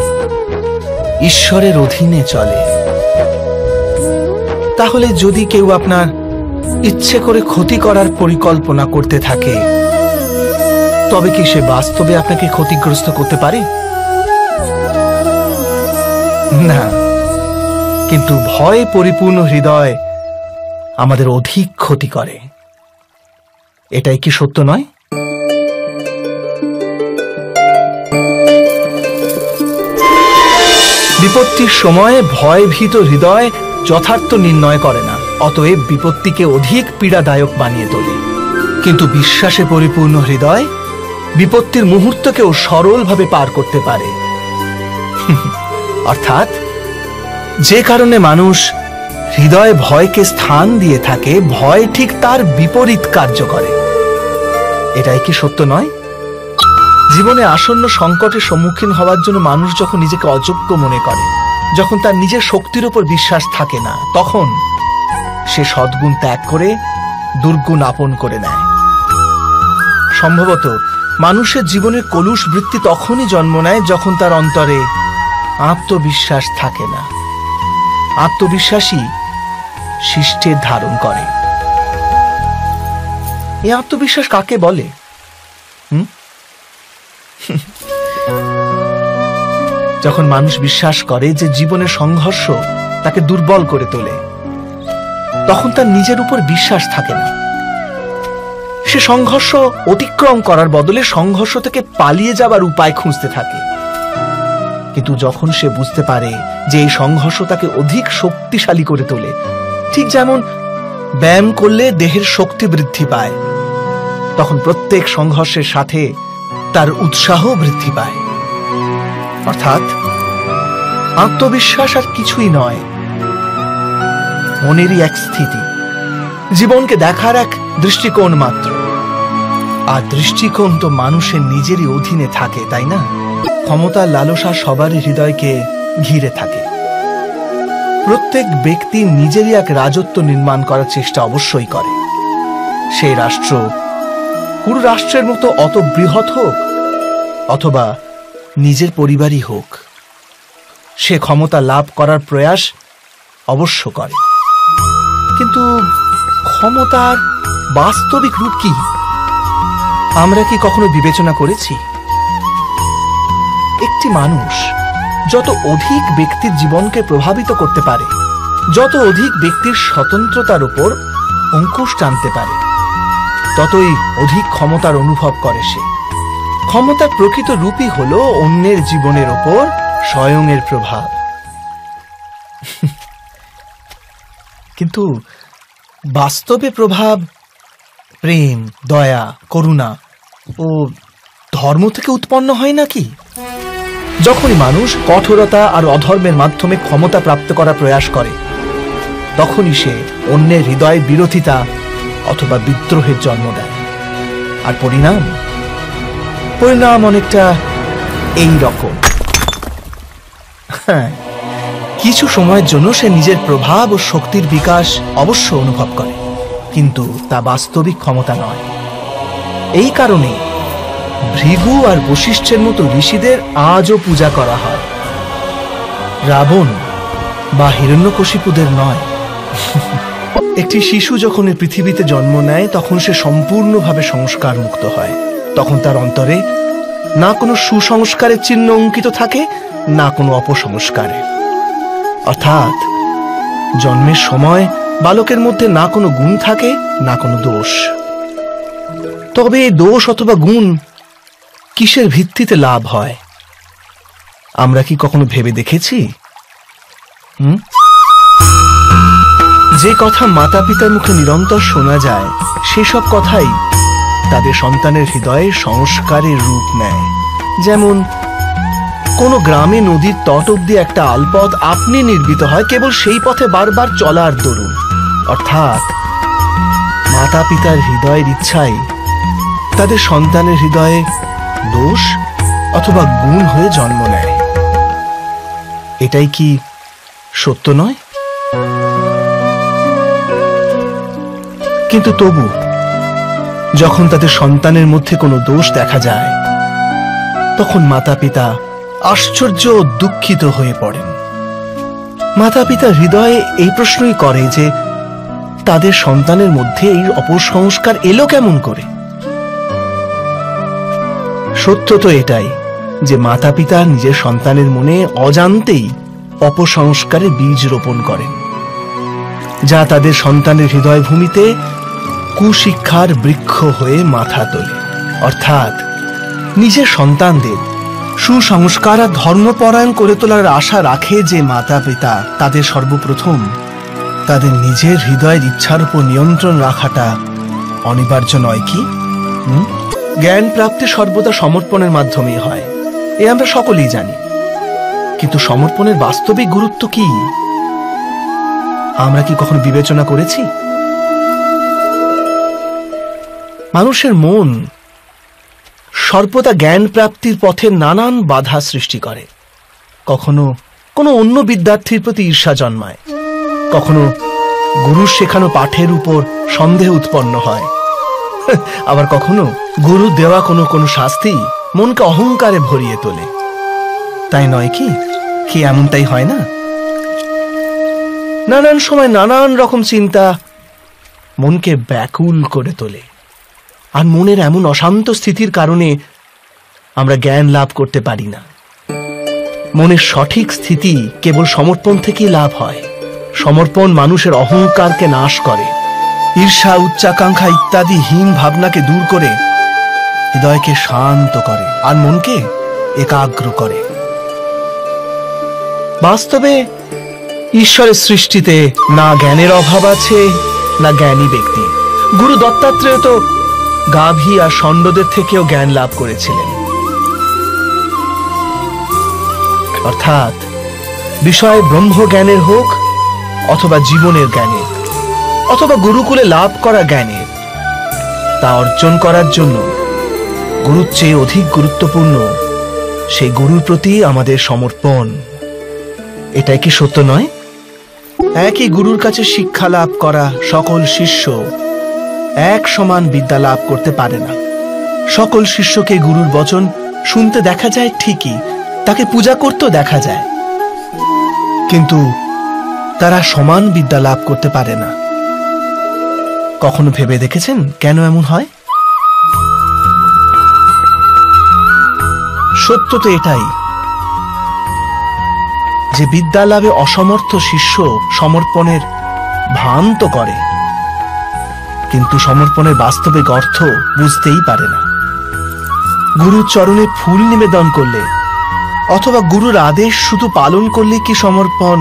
ঈশ্বরের অধীনে চলে। তাহলে যদি কেউ আপনার ইচ্ছে করে ক্ষতি করার পরিকল্পনা করতে থাকে তবে কি সে বাস্তবে আপনাকে ক্ষতিগ্রস্ত করতে পারে? না। কিন্তু ভয়ে পরিপূর্ণ হৃদয় আমাদের অধিক ক্ষতি করে। এটাই কি সত্য নয়? বিপত্তির সময়ে ভয় ভীত হৃদয় যথার্থ নির্ণয় করে না, অতএব বিপত্তিকে অধিক পীড়াদায়ক বানিয়ে তোলে। কিন্তু বিশ্বাসে পরিপূর্ণ হৃদয় বিপত্তির মুহূর্তকেও সরলভাবে পার করতে পারে। অর্থাৎ, যে কারণে মানুষ হৃদয়ে ভয়কে স্থান দিয়ে থাকে, ভয় ঠিক তার বিপরীত কার্য করে। এটাই কি সত্য নয়? জীবনে আসন্ন সংকটের সম্মুখীন হওয়ার জন্য মানুষ যখন নিজেকে অযোগ্য মনে করে, যখন তার নিজের শক্তির উপর বিশ্বাস থাকে না, তখন সে সদ্গুণ ত্যাগ করে দুর্গুণ আপন করে নেয়। সম্ভবত মানুষের জীবনের কলুষ বৃত্তি তখনই জন্ম নেয় যখন তার অন্তরে আত্মবিশ্বাস থাকে না। আত্মবিশ্বাসী শিষ্টের ধারণ করে। এই আত্মবিশ্বাস কাকে বলে? যখন মানুষ বিশ্বাস করে যে জীবনের সংঘর্ষ তাকে দুর্বল করে তোলে, তখন তার নিজের উপর বিশ্বাস থাকে না। সে সংঘর্ষ অতিক্রম করার বদলে সংঘর্ষ থেকে পালিয়ে যাবার উপায় খুঁজতে থাকে। কিন্তু যখন সে বুঝতে পারে যে এই সংঘর্ষ তাকে অধিক শক্তিশালী করে তোলে, ঠিক যেমন ব্যায়াম করলে দেহের শক্তি বৃদ্ধি পায়, তখন প্রত্যেক সংঘর্ষের সাথে তার উৎসাহ বৃদ্ধি পায়। অর্থাৎ আত্মবিশ্বাস আর কিছুই নয়, মনেরই এক স্থিতি, জীবনকে দেখার এক দৃষ্টিকোণ মাত্র। আর দৃষ্টিকোণ তো মানুষের নিজেরই অধীনে থাকে, তাই না? ক্ষমতা লালসা সবারই হৃদয়কে ঘিরে থাকে। প্রত্যেক ব্যক্তি নিজেরই এক রাজত্ব নির্মাণ করার চেষ্টা অবশ্যই করে। সেই রাষ্ট্র পুরো রাষ্ট্রের মতো অত বৃহৎ হোক অথবা নিজের পরিবারই হোক, সে ক্ষমতা লাভ করার প্রয়াস অবশ্য করে। কিন্তু ক্ষমতার বাস্তবিক রূপ কি? আমরা কি কখনো বিবেচনা করেছি? একটি মানুষ যত অধিক ব্যক্তির জীবনকে প্রভাবিত করতে পারে, যত অধিক ব্যক্তির স্বতন্ত্রতার উপর অঙ্কুশ টানতে পারে, ততই অধিক ক্ষমতার অনুভব করে সে। ক্ষমতার প্রকৃত রূপই হল অন্যের জীবনের ওপর স্বয়ংের প্রভাব। কিন্তু বাস্তবে প্রভাব, প্রেম, দয়া, করুণা ও ধর্ম থেকে উৎপন্ন হয় নাকি? যখনই মানুষ কঠোরতা আর অধর্মের মাধ্যমে ক্ষমতা প্রাপ্ত করার প্রয়াস করে, তখনই সে অন্যের হৃদয় বিরোধিতা অথবা বিদ্রোহের জন্ম দেয়। আর পরিণাম? পরিণাম অনেকটা এই রকম। হ্যাঁ কিছু সময়ের জন্য সে নিজের প্রভাব ও শক্তির বিকাশ অবশ্য অনুভব করে, কিন্তু তা বাস্তবিক ক্ষমতা নয়। এই কারণে ভৃগু আর বশিষ্ঠের মতো ঋষিদের আজও পূজা করা হয়। রাবণ বা হিরণ্যকশিপুদের নয়। একটি শিশু যখন পৃথিবীতে জন্ম নেয়, তখন সে সম্পূর্ণভাবে সংস্কার মুক্ত হয়। তখন তার অন্তরে না কোনো সুসংস্কারের চিহ্ন অঙ্কিত থাকে, না কোনো অপসংস্কারের। অর্থাৎ জন্মের সময় বালকের মধ্যে না কোনো গুণ থাকে, না কোনো দোষ। তবে দোষ অথবা গুণ কিসের ভিত্তিতে লাভ হয়? আমরা কি কখনো ভেবে দেখেছি? হুম? যে কথা মাতা পিতার মুখে নিরন্তর শোনা যায়, সেসব কথাই তাদের সন্তানের হৃদয়ে সংস্কারের রূপ নেয়। যেমন, কোন গ্রামে নদীর তট অব্দি একটা আলপথ আপনি নির্মিত হয়, কেবল সেই পথে বারবার চলার দরুন। অর্থাৎ মাতা পিতার হৃদয়ের ইচ্ছাই তাদের সন্তানের হৃদয়ে দোষ অথবা গুণ হয়ে জন্ম নেয়। এটাই কি সত্য নয়? কিন্তু তবু, যখন তাদের সন্তানের মধ্যে কোনো দোষ দেখা যায়, তখন মাতা পিতা আশ্চর্য ও দুঃখিত হয়ে পড়েন। মাতা পিতা হৃদয়ে এই প্রশ্নই করে যে, তাদের সন্তানের মধ্যে এই অপসংস্কার এলো কেমন করে? সত্য তো এটাই যে মাতা পিতা নিজের সন্তানের মনে অজান্তেই অপসংস্কারে বীজ রোপণ করেন, যা তাদের সন্তানের হৃদয় ভূমিতে কুশিক্ষার বৃক্ষ হয়ে মাথা তোলে অর্থাৎ নিজের সন্তানদের সুসংস্কার আর ধর্মপরায়ণ করে তোলার আশা রাখে যে মাতা পিতা তাদের সর্বপ্রথম তাদের নিজের হৃদয়ের ইচ্ছার উপর নিয়ন্ত্রণ রাখাটা অনিবার্য নয় কি হুম? জ্ঞান প্রাপ্তি সর্বদা সমর্পণের মাধ্যমেই হয়। এ আমরা সকলেই জানি। কিন্তু সমর্পণের বাস্তবিক গুরুত্ব কি? আমরা কি কখনো বিবেচনা করেছি? মানুষের মন সর্বদা জ্ঞান প্রাপ্তির পথে নানান বাধা সৃষ্টি করে। কখনো কোনো অন্য বিদ্যার্থীর প্রতি ঈর্ষা জন্মায়। কখনো গুরুর শেখানো পাঠের উপর সন্দেহ উৎপন্ন হয়। *laughs* আবার কখনো গুরু দেওয়া কোনো কোনো শাস্তি মনকে অহংকারে ভরিয়ে তোলে। তাই নয় কি? কি এমনটাই হয় না? নানান সময় নানান রকম চিন্তা মনকে ব্যাকুল করে তোলে। আর মনের এমন অশান্ত স্থিতির কারণে আমরা জ্ঞান লাভ করতে পারি না। মনের সঠিক স্থিতি কেবল সমর্পণ থেকেই লাভ হয়। সমর্পণ মানুষের অহংকারকে নাশ করে। ঈর্ষা, উচ্চাকাঙ্ক্ষা ইত্যাদি হীন ভাবনাকে দূর করে হৃদয়কে শান্ত করে আর মনকে একাগ্র করে। বাস্তবে ঈশ্বরের সৃষ্টিতে না জ্ঞানের অভাব আছে, না জ্ঞানী ব্যক্তি। গুরু দত্তাত্রেয় তো গাভী আর ষণ্ডদের থেকেও জ্ঞান লাভ করেছিলেন। অর্থাৎ বিষয় ব্রহ্মজ্ঞানের হোক অথবা জীবনের জ্ঞানের। অথবা গুরুকুলে লাভ করা জ্ঞানের। তা অর্জন করার জন্য গুরুর চেয়ে অধিক গুরুত্বপূর্ণ সেই গুরুর প্রতি আমাদের সমর্পণ। এটাই কি সত্য নয়? একই গুরুর কাছে শিক্ষা লাভ করা সকল শিষ্য এক সমান বিদ্যা লাভ করতে পারে না। সকল শিষ্যকে গুরুর বচন শুনতে দেখা যায় ঠিকই, তাকে পূজা করতেও দেখা যায়। কিন্তু তারা সমান বিদ্যা লাভ করতে পারে না। কখনো ভেবে দেখেছেন কেন এমন হয়? সত্য তো এটাই যে বিদ্যা লাভে অসমর্থ শিষ্য সমর্পণের ভান তো করে। কিন্তু সমর্পণের বাস্তবিক অর্থ বুঝতেই পারে না। গুরুর চরণে ফুল নিবেদন করলে অথবা গুরুর আদেশ শুধু পালন করলে কি সমর্পণ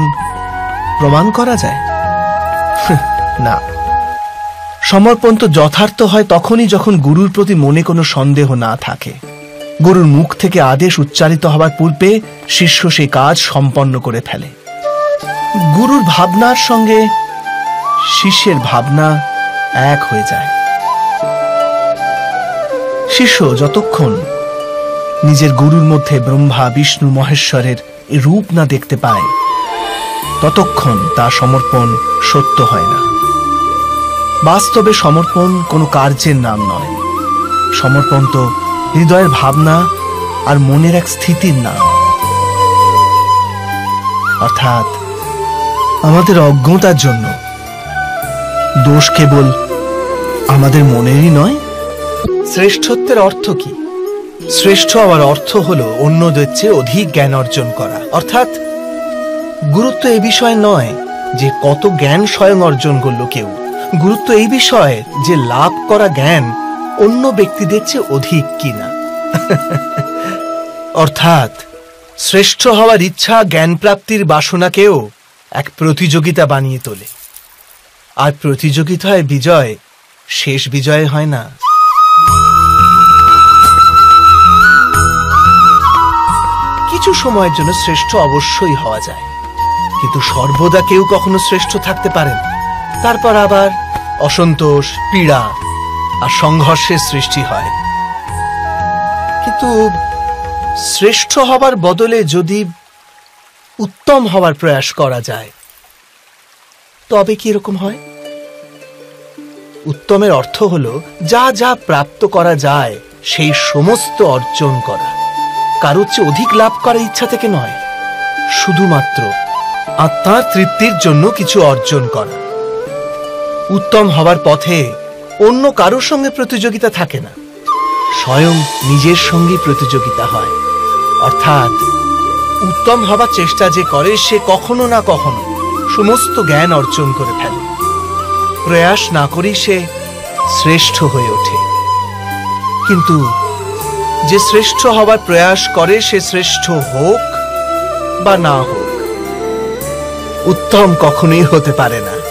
প্রমাণ করা যায়? *laughs* না। সমর্পণ তো যথার্থ হয় তখনই যখন গুরুর প্রতি মনে কোনো সন্দেহ না থাকে। গুরুর মুখ থেকে আদেশ উচ্চারিত হবার পূর্বে শিষ্য সেই কাজ সম্পন্ন করে ফেলে। গুরুর ভাবনার সঙ্গে শিষ্যের ভাবনা এক হয়ে যায়। শিষ্য যতক্ষণ নিজের গুরুর মধ্যে ব্রহ্মা, বিষ্ণু, মহেশ্বরের রূপ না দেখতে পায়, ততক্ষণ তা সমর্পণ সত্য হয় না। বাস্তবে সমর্পণ কোনো কার্যের নাম নয়। সমর্পণ তো হৃদয়ের ভাবনা আর মনের এক স্থিতির নাম। অর্থাৎ আমাদের অজ্ঞতার জন্য দোষ কেবল আমাদের মনেরই নয়। শ্রেষ্ঠত্বের অর্থ কি? শ্রেষ্ঠ হওয়ার অর্থ হলো অন্যদের চেয়ে অধিক জ্ঞান অর্জন করা। অর্থাৎ গুরুত্ব এ বিষয় নয় যে কত জ্ঞান স্বয়ং অর্জন করল কেউ। গুরুত্ব এই বিষয়ে যে লাভ করা জ্ঞান অন্য ব্যক্তিদের চেয়ে অধিক কিনা? *laughs* অর্থাৎ, শ্রেষ্ঠ হওয়ার ইচ্ছা জ্ঞান প্রাপ্তির বাসনাকেও এক প্রতিযোগিতা বানিয়ে তোলে। আর প্রতিযোগিতায় বিজয় শেষ বিজয় হয় না। কিছু সময়ের জন্য শ্রেষ্ঠ অবশ্যই হওয়া যায়। কিন্তু সর্বদা কেউ কখনো শ্রেষ্ঠ থাকতে পারে না। তারপর আবার অসন্তোষ, পীড়া আর সংঘর্ষের সৃষ্টি হয়। কিন্তু শ্রেষ্ঠ হবার বদলে যদি উত্তম হবার প্রয়াস করা যায়, তবে কি এরকম হয়? উত্তমের অর্থ হলো যা যা প্রাপ্ত করা যায়, সেই সমস্ত অর্জন করা। কারোর চেয়ে অধিক লাভ করার ইচ্ছা থেকে নয়, শুধুমাত্র আত্মার তৃপ্তির জন্য কিছু অর্জন করা। উত্তম হবার পথে অন্য কারোর সঙ্গে প্রতিযোগিতা থাকে না। স্বয়ং নিজের সঙ্গে প্রতিযোগিতা হয়। অর্থাৎ উত্তম হবার চেষ্টা যে করে সে কখনো না কখনো সমস্ত জ্ঞান অর্জন করে ফেলে। প্রয়াস না করেই সে শ্রেষ্ঠ হয়ে ওঠে। কিন্তু যে শ্রেষ্ঠ হবার প্রয়াস করে সে শ্রেষ্ঠ হোক বা না হোক, উত্তম কখনোই হতে পারে না।